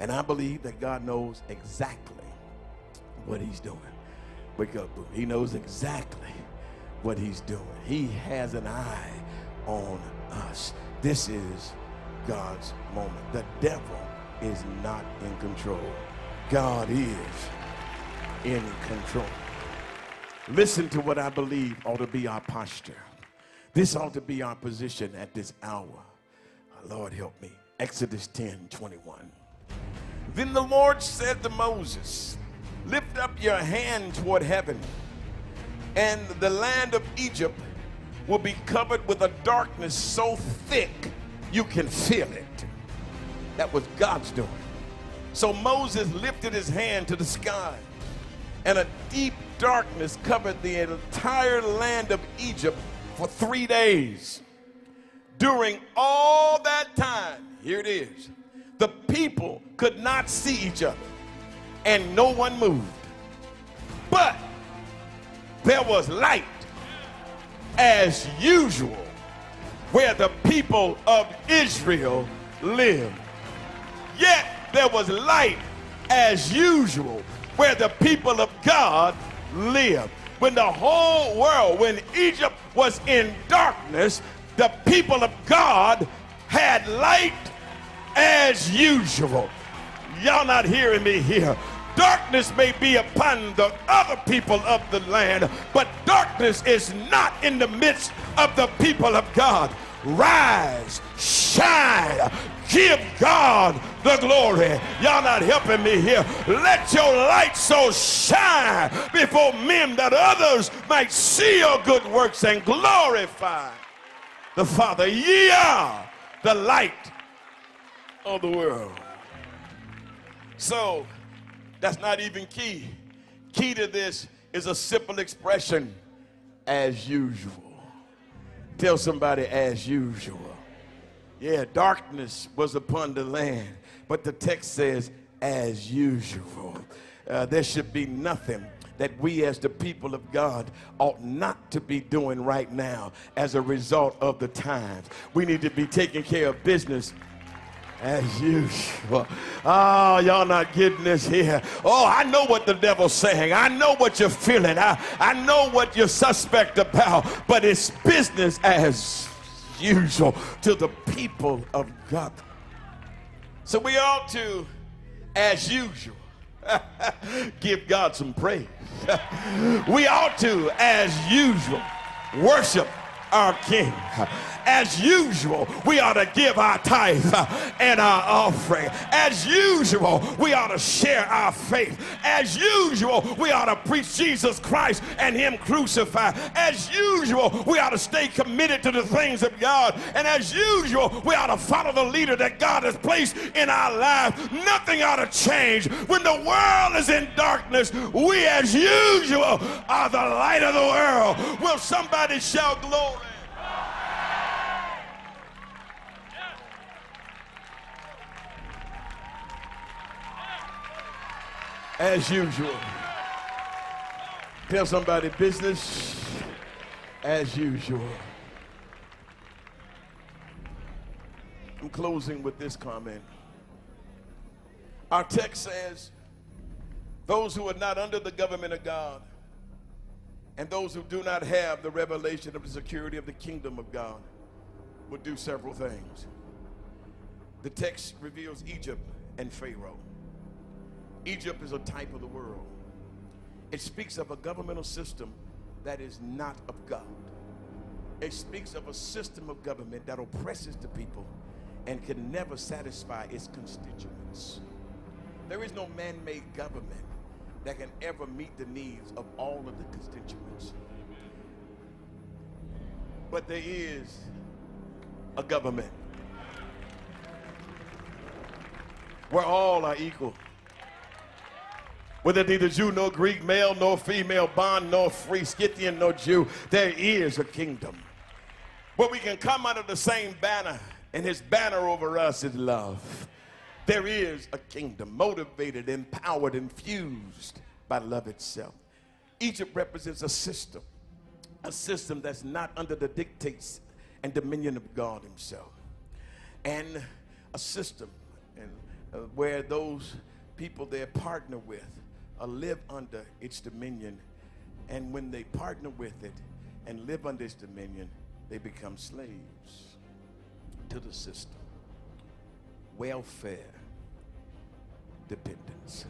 And I believe that God knows exactly what he's doing. Wake up, boo. He knows exactly what he's doing. He has an eye on us. This is God's moment. The devil is not in control. God is in control. Listen to what I believe ought to be our posture. This ought to be our position at this hour. Lord, help me. Exodus 10 21. Then the Lord said to Moses, Lift up your hand toward heaven, and the land of Egypt will be covered with a darkness so thick you can feel it. That was God's doing. So Moses lifted his hand to the sky, and a deep darkness covered the entire land of Egypt for three days. During all that time, here it is, the people could not see each other, and no one moved. But there was light as usual where the people of Israel lived. Yet there was light as usual where the people of God lived. When the whole world, when Egypt was in darkness, the people of God had light as usual. Y'all not hearing me here. Darkness may be upon the other people of the land, but darkness is not in the midst of the people of God. Rise, shine, give God the glory. Y'all not helping me here. Let your light so shine before men that others might see your good works and glorify the Father. Ye are the light of the world. So that's not even key. Key to this is a simple expression as usual. Tell somebody as usual. Yeah, darkness was upon the land, but the text says as usual. Uh, there should be nothing that we as the people of God ought not to be doing right now as a result of the times. We need to be taking care of business as usual. Oh, y'all not getting this here. Oh, I know what the devil's saying. I know what you're feeling. I, I know what you're suspect about, but it's business as usual to the people of God. So we ought to, as usual, give God some praise. we ought to, as usual, worship our King as usual, we ought to give our tithe and our offering. As usual, we ought to share our faith. As usual, we ought to preach Jesus Christ and Him crucified. As usual, we ought to stay committed to the things of God. And as usual, we ought to follow the leader that God has placed in our life. Nothing ought to change. When the world is in darkness, we as usual are the light of the world. Will somebody shout glory? As usual. Tell somebody business as usual. I'm closing with this comment. Our text says, those who are not under the government of God and those who do not have the revelation of the security of the kingdom of God will do several things. The text reveals Egypt and Pharaoh. Egypt is a type of the world. It speaks of a governmental system that is not of God. It speaks of a system of government that oppresses the people and can never satisfy its constituents. There is no man made government that can ever meet the needs of all of the constituents. But there is a government where all are equal whether neither Jew nor Greek, male nor female, bond nor free, Scythian nor Jew, there is a kingdom. Where we can come under the same banner, and his banner over us is love. There is a kingdom motivated, empowered, infused by love itself. Egypt represents a system, a system that's not under the dictates and dominion of God himself. And a system, and uh, where those people they're partner with uh, live under its dominion. And when they partner with it and live under its dominion, they become slaves to the system. Welfare dependence.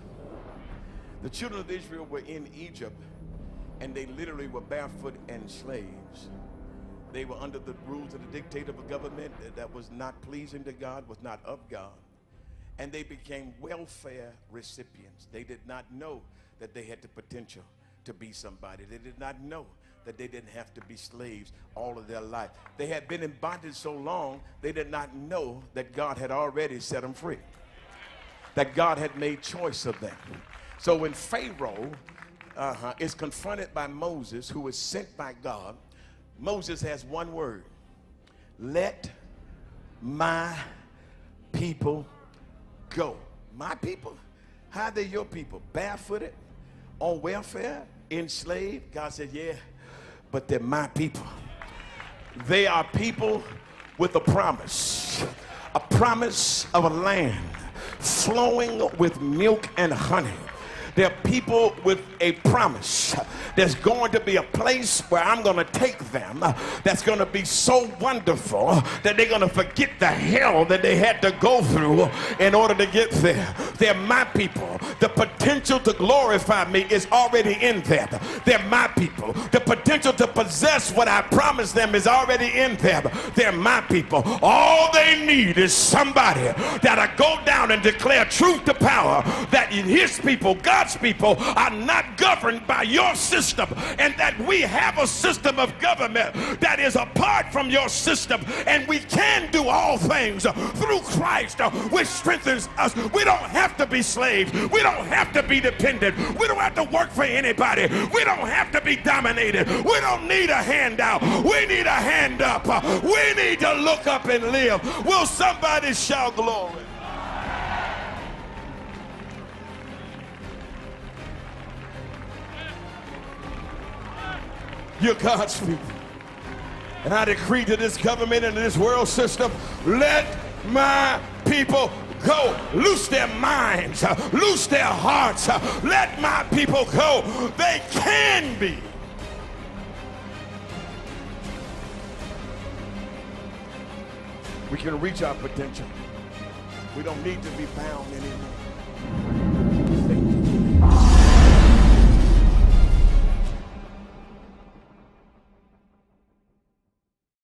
The children of Israel were in Egypt and they literally were barefoot and slaves. They were under the rules of the dictator of a government that was not pleasing to God, was not of God. And they became welfare recipients. They did not know that they had the potential to be somebody. They did not know that they didn't have to be slaves all of their life. They had been in bondage so long, they did not know that God had already set them free, that God had made choice of them. So when Pharaoh uh-huh, is confronted by Moses, who was sent by God, Moses has one word let my people go. My people? How they your people? Barefooted, on welfare, enslaved? God said, yeah, but they're my people. They are people with a promise, a promise of a land flowing with milk and honey. They're people with a promise. There's going to be a place where I'm going to take them that's going to be so wonderful that they're going to forget the hell that they had to go through in order to get there. They're my people. The potential to glorify me is already in them. They're my people. The potential to possess what I promised them is already in them. They're my people. All they need is somebody that'll go down and declare truth to power that in his people, God's people are not governed by your system, and that we have a system of government that is apart from your system, and we can do all things through Christ, uh, which strengthens us. We don't have to be slaves, we don't have to be dependent, we don't have to work for anybody, we don't have to be dominated, we don't need a handout, we need a hand up, we need to look up and live. Will somebody shout glory? You're God's people. And I decree to this government and this world system, let my people go. Loose their minds, loose their hearts. Let my people go. They can be. We can reach our potential. We don't need to be bound anymore.